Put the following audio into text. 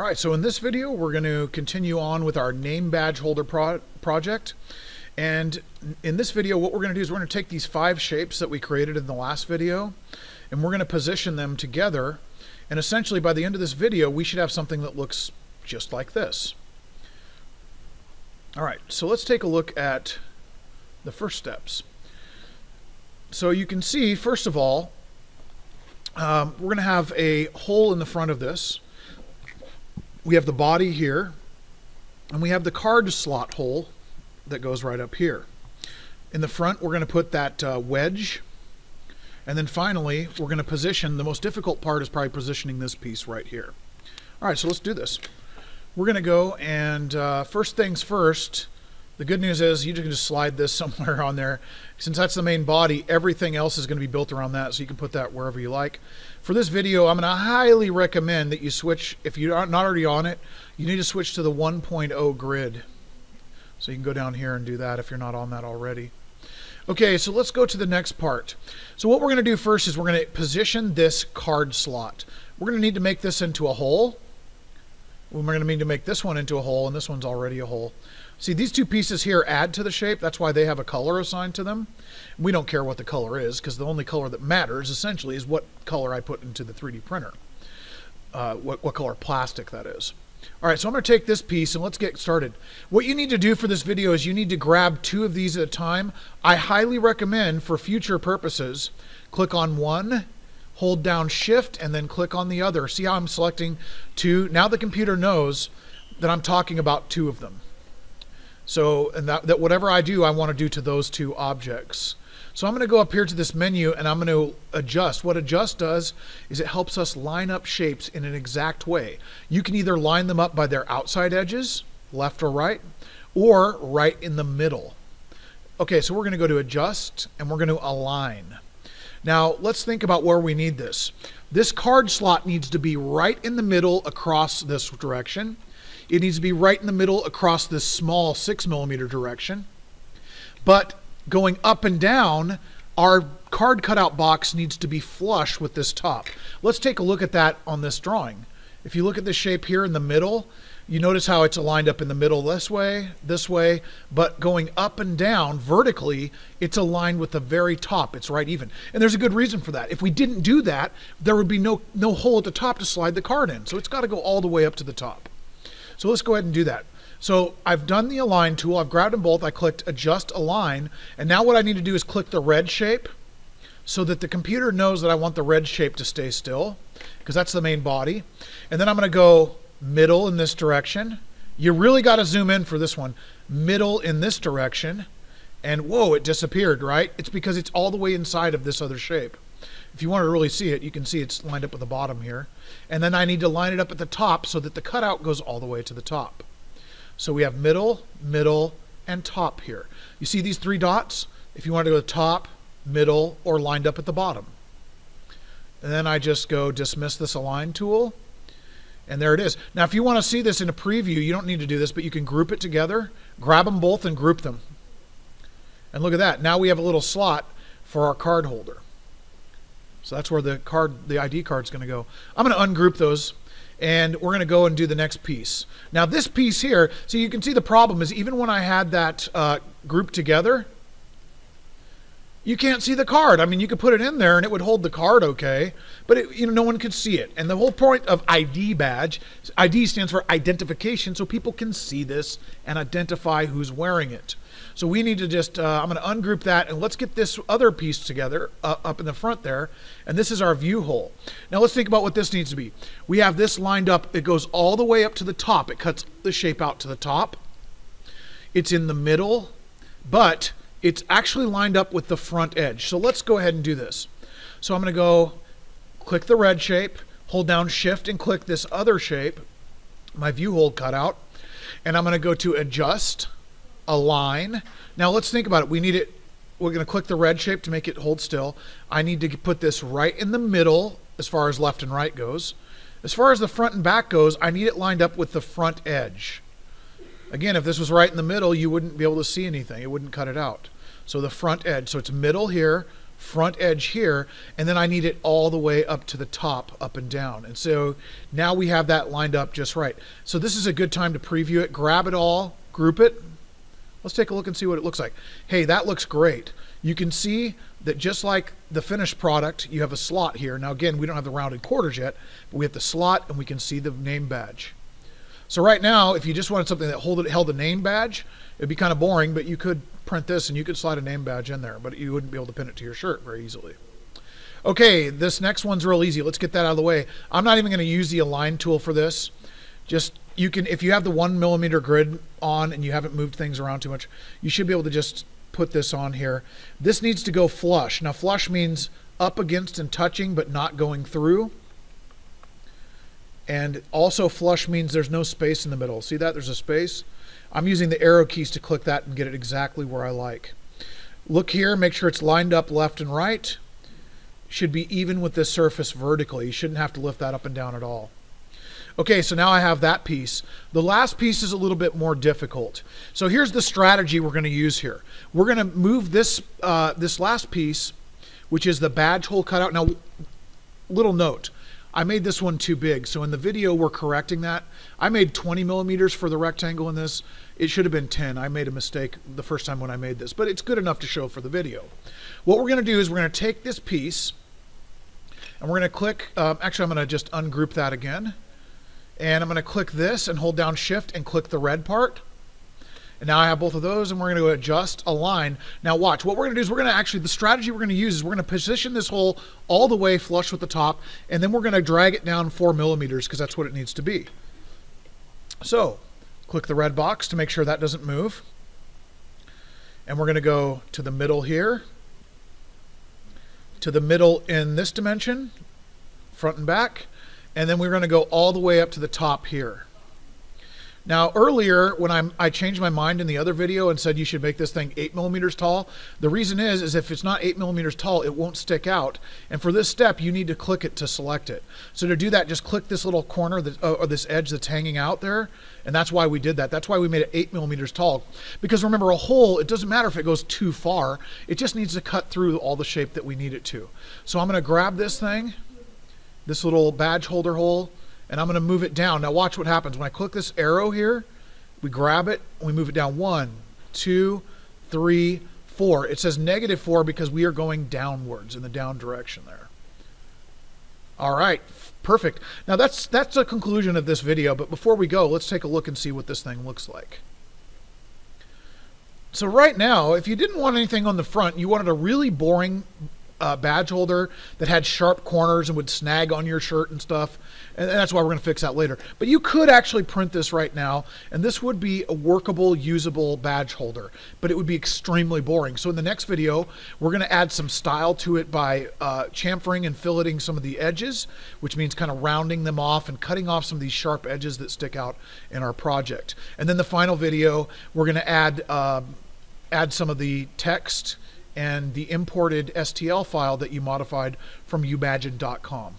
All right, so in this video, we're going to continue on with our name badge holder pro project. And in this video, what we're going to do is we're going to take these five shapes that we created in the last video, and we're going to position them together. And essentially, by the end of this video, we should have something that looks just like this. All right, so let's take a look at the first steps. So you can see, first of all, um, we're going to have a hole in the front of this we have the body here, and we have the card slot hole that goes right up here. In the front, we're going to put that uh, wedge. And then finally, we're going to position, the most difficult part is probably positioning this piece right here. All right, so let's do this. We're going to go and uh, first things first, the good news is you can just slide this somewhere on there. Since that's the main body, everything else is going to be built around that, so you can put that wherever you like. For this video, I'm going to highly recommend that you switch, if you're not already on it, you need to switch to the 1.0 grid. So you can go down here and do that if you're not on that already. Okay, so let's go to the next part. So what we're going to do first is we're going to position this card slot. We're going to need to make this into a hole. We're going to need to make this one into a hole, and this one's already a hole. See, these two pieces here add to the shape. That's why they have a color assigned to them. We don't care what the color is, because the only color that matters, essentially, is what color I put into the 3D printer. Uh, what, what color plastic that is. All right, so I'm going to take this piece and let's get started. What you need to do for this video is you need to grab two of these at a time. I highly recommend for future purposes, click on one, hold down shift, and then click on the other. See how I'm selecting two? Now the computer knows that I'm talking about two of them. So, and that, that whatever I do, I want to do to those two objects. So I'm going to go up here to this menu and I'm going to adjust. What adjust does is it helps us line up shapes in an exact way. You can either line them up by their outside edges, left or right, or right in the middle. Okay, so we're going to go to adjust and we're going to align. Now let's think about where we need this. This card slot needs to be right in the middle across this direction. It needs to be right in the middle across this small six millimeter direction. But going up and down, our card cutout box needs to be flush with this top. Let's take a look at that on this drawing. If you look at the shape here in the middle, you notice how it's aligned up in the middle this way, this way, but going up and down vertically, it's aligned with the very top. It's right even. And there's a good reason for that. If we didn't do that, there would be no, no hole at the top to slide the card in. So it's got to go all the way up to the top. So let's go ahead and do that. So I've done the align tool. I've grabbed them both. I clicked adjust align. And now what I need to do is click the red shape so that the computer knows that I want the red shape to stay still because that's the main body. And then I'm going to go middle in this direction. You really got to zoom in for this one. Middle in this direction. And whoa, it disappeared, right? It's because it's all the way inside of this other shape. If you want to really see it, you can see it's lined up with the bottom here. And then I need to line it up at the top so that the cutout goes all the way to the top. So we have middle, middle, and top here. You see these three dots? If you want to go to top, middle, or lined up at the bottom. And then I just go dismiss this align tool. And there it is. Now, if you want to see this in a preview, you don't need to do this, but you can group it together. Grab them both and group them. And look at that. Now we have a little slot for our card holder. So that's where the card, the ID card is going to go. I'm going to ungroup those and we're going to go and do the next piece. Now this piece here, so you can see the problem is even when I had that uh, grouped together, you can't see the card. I mean, you could put it in there and it would hold the card okay, but it, you know no one could see it. And the whole point of ID badge, ID stands for identification, so people can see this and identify who's wearing it. So we need to just, uh, I'm going to ungroup that and let's get this other piece together uh, up in the front there. And this is our view hole. Now let's think about what this needs to be. We have this lined up. It goes all the way up to the top. It cuts the shape out to the top. It's in the middle, but it's actually lined up with the front edge. So let's go ahead and do this. So I'm going to go click the red shape, hold down shift and click this other shape, my view hole cutout, and I'm going to go to adjust align. Now let's think about it. We need it, we're going to click the red shape to make it hold still. I need to put this right in the middle as far as left and right goes. As far as the front and back goes, I need it lined up with the front edge. Again, if this was right in the middle, you wouldn't be able to see anything. It wouldn't cut it out. So the front edge, so it's middle here, front edge here, and then I need it all the way up to the top, up and down. And so now we have that lined up just right. So this is a good time to preview it. Grab it all, group it. Let's take a look and see what it looks like. Hey, that looks great. You can see that just like the finished product, you have a slot here. Now again, we don't have the rounded quarters yet, but we have the slot and we can see the name badge. So right now, if you just wanted something that hold, held a name badge, it'd be kind of boring, but you could print this and you could slide a name badge in there, but you wouldn't be able to pin it to your shirt very easily. Okay, this next one's real easy. Let's get that out of the way. I'm not even going to use the align tool for this. Just you can, if you have the one millimeter grid on and you haven't moved things around too much, you should be able to just put this on here. This needs to go flush. Now flush means up against and touching but not going through. And also flush means there's no space in the middle. See that? There's a space. I'm using the arrow keys to click that and get it exactly where I like. Look here, make sure it's lined up left and right. Should be even with this surface vertically. You shouldn't have to lift that up and down at all. Okay, so now I have that piece. The last piece is a little bit more difficult. So here's the strategy we're going to use here. We're going to move this, uh, this last piece, which is the badge hole cutout. Now, little note, I made this one too big. So in the video, we're correcting that. I made 20 millimeters for the rectangle in this. It should have been 10. I made a mistake the first time when I made this, but it's good enough to show for the video. What we're going to do is we're going to take this piece and we're going to click, um, actually I'm going to just ungroup that again. And I'm going to click this and hold down shift and click the red part. And now I have both of those and we're going to adjust align. Now watch, what we're going to do is we're going to actually, the strategy we're going to use is we're going to position this hole all the way flush with the top and then we're going to drag it down four millimeters because that's what it needs to be. So click the red box to make sure that doesn't move. And we're going to go to the middle here, to the middle in this dimension, front and back, and then we're going to go all the way up to the top here. Now earlier when I'm, I changed my mind in the other video and said you should make this thing eight millimeters tall. The reason is, is if it's not eight millimeters tall, it won't stick out. And for this step, you need to click it to select it. So to do that, just click this little corner that, uh, or this edge that's hanging out there. And that's why we did that. That's why we made it eight millimeters tall. Because remember a hole, it doesn't matter if it goes too far. It just needs to cut through all the shape that we need it to. So I'm going to grab this thing, this little badge holder hole, and I'm going to move it down. Now watch what happens. When I click this arrow here, we grab it, we move it down one, two, three, four. It says negative four because we are going downwards in the down direction there. All right, perfect. Now that's that's the conclusion of this video, but before we go, let's take a look and see what this thing looks like. So right now, if you didn't want anything on the front, you wanted a really boring uh, badge holder that had sharp corners and would snag on your shirt and stuff. And that's why we're going to fix that later. But you could actually print this right now, and this would be a workable, usable badge holder, but it would be extremely boring. So in the next video, we're going to add some style to it by uh, chamfering and filleting some of the edges, which means kind of rounding them off and cutting off some of these sharp edges that stick out in our project. And then the final video, we're going to add, uh, add some of the text and the imported STL file that you modified from umagine.com.